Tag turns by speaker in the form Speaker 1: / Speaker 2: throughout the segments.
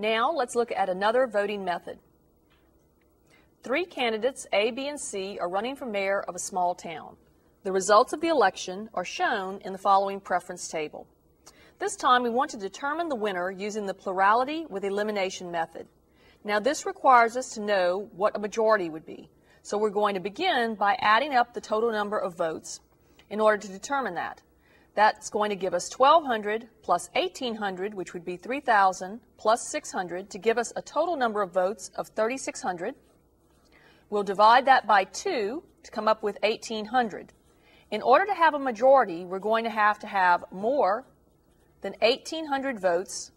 Speaker 1: Now let's look at another voting method. Three candidates, A, B, and C, are running for mayor of a small town. The results of the election are shown in the following preference table. This time we want to determine the winner using the plurality with elimination method. Now this requires us to know what a majority would be. So we're going to begin by adding up the total number of votes in order to determine that. That's going to give us 1,200 plus 1,800, which would be 3,000, plus 600 to give us a total number of votes of 3,600. We'll divide that by 2 to come up with 1,800. In order to have a majority, we're going to have to have more than 1,800 votes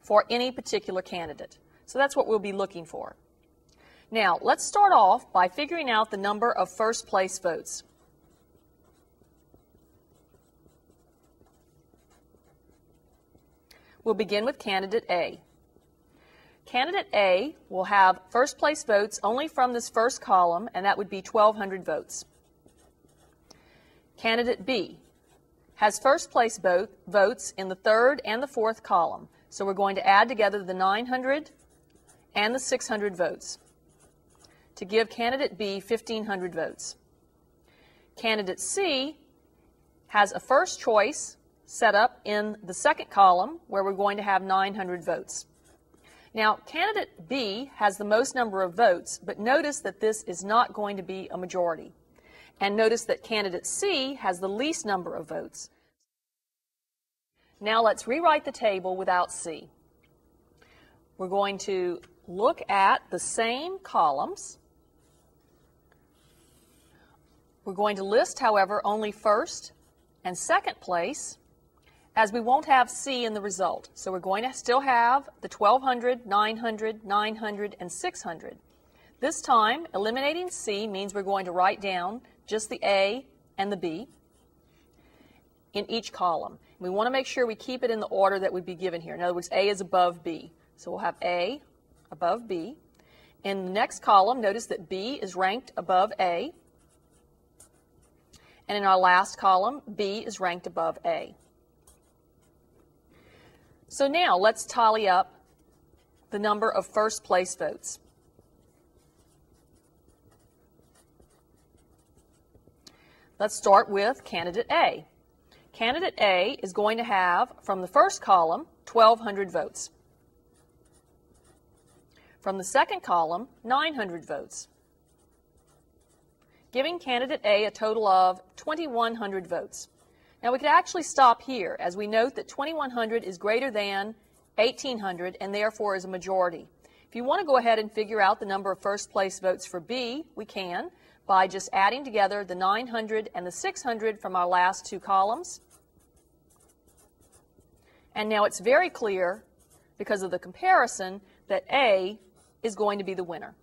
Speaker 1: for any particular candidate. So that's what we'll be looking for. Now, let's start off by figuring out the number of first place votes. We'll begin with candidate A. Candidate A will have first place votes only from this first column, and that would be 1,200 votes. Candidate B has first place vote, votes in the third and the fourth column. So we're going to add together the 900 and the 600 votes to give candidate B 1,500 votes. Candidate C has a first choice set up in the second column where we're going to have 900 votes. Now, candidate B has the most number of votes, but notice that this is not going to be a majority. And notice that candidate C has the least number of votes. Now let's rewrite the table without C. We're going to look at the same columns. We're going to list, however, only first and second place as we won't have C in the result. So we're going to still have the 1200, 900, 900, and 600. This time, eliminating C means we're going to write down just the A and the B in each column. We want to make sure we keep it in the order that would be given here. In other words, A is above B. So we'll have A above B. In the next column, notice that B is ranked above A. And in our last column, B is ranked above A. So now let's tally up the number of first place votes. Let's start with candidate A. Candidate A is going to have, from the first column, 1,200 votes. From the second column, 900 votes, giving candidate A a total of 2,100 votes. Now we could actually stop here as we note that 2,100 is greater than 1,800 and therefore is a majority. If you want to go ahead and figure out the number of first place votes for B, we can by just adding together the 900 and the 600 from our last two columns. And now it's very clear, because of the comparison, that A is going to be the winner.